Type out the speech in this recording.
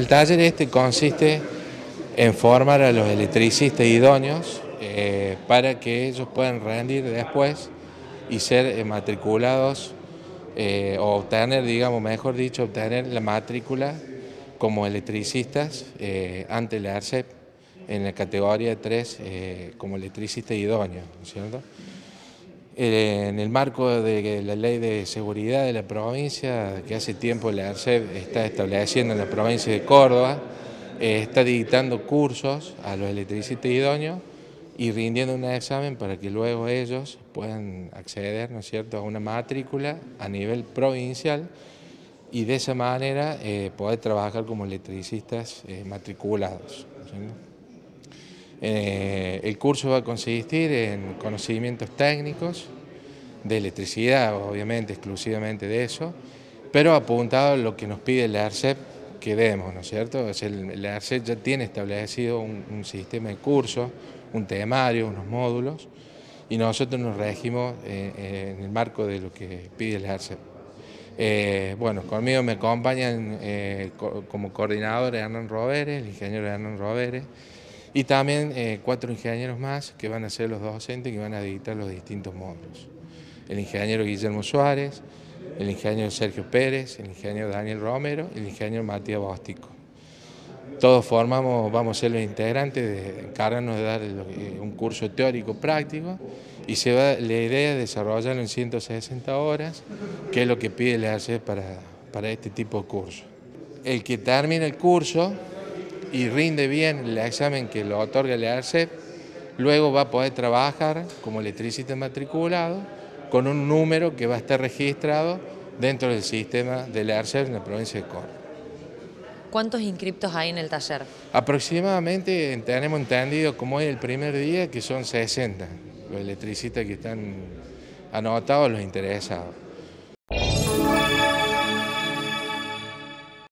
El taller este consiste en formar a los electricistas idóneos eh, para que ellos puedan rendir después y ser eh, matriculados eh, o obtener, digamos, mejor dicho, obtener la matrícula como electricistas ante la ARCEP en la categoría 3 como electricista idóneo, ¿cierto? En el marco de la ley de seguridad de la provincia, que hace tiempo la ARCEP está estableciendo en la provincia de Córdoba, eh, está dictando cursos a los electricistas idóneos y rindiendo un examen para que luego ellos puedan acceder ¿no es cierto? a una matrícula a nivel provincial y de esa manera eh, poder trabajar como electricistas eh, matriculados. Eh, el curso va a consistir en conocimientos técnicos de electricidad, obviamente exclusivamente de eso, pero apuntado a lo que nos pide la ARCEP que demos, ¿no es cierto? la ARCEP ya tiene establecido un, sistema de curso, un temario, unos módulos, y nosotros nos regimos eh, eh, en el marco de lo que pide la ARCEP. bueno, conmigo me acompañan como coordinador Hernán Roberes, el ingeniero Hernán Roberes, y también eh, cuatro ingenieros más que van a ser los docentes que van a dictar los distintos módulos. El ingeniero Guillermo Suárez, el ingeniero Sergio Pérez, el ingeniero Daniel Romero y el ingeniero Matías Bóstico. Todos formamos, vamos a ser los integrantes de encargarnos de dar un curso teórico práctico y se va, la idea de desarrollarlo en 160 horas, que es lo que pide la ACE para, para este tipo de curso. El que termine el curso y rinde bien el examen que lo otorga el ARCEP, luego va a poder trabajar como electricista matriculado con un número que va a estar registrado dentro del sistema del ARCEP en la provincia de Córdoba. ¿Cuántos inscriptos hay en el taller? Aproximadamente tenemos entendido como es el primer día que son 60 los electricistas que están anotados, los interesados.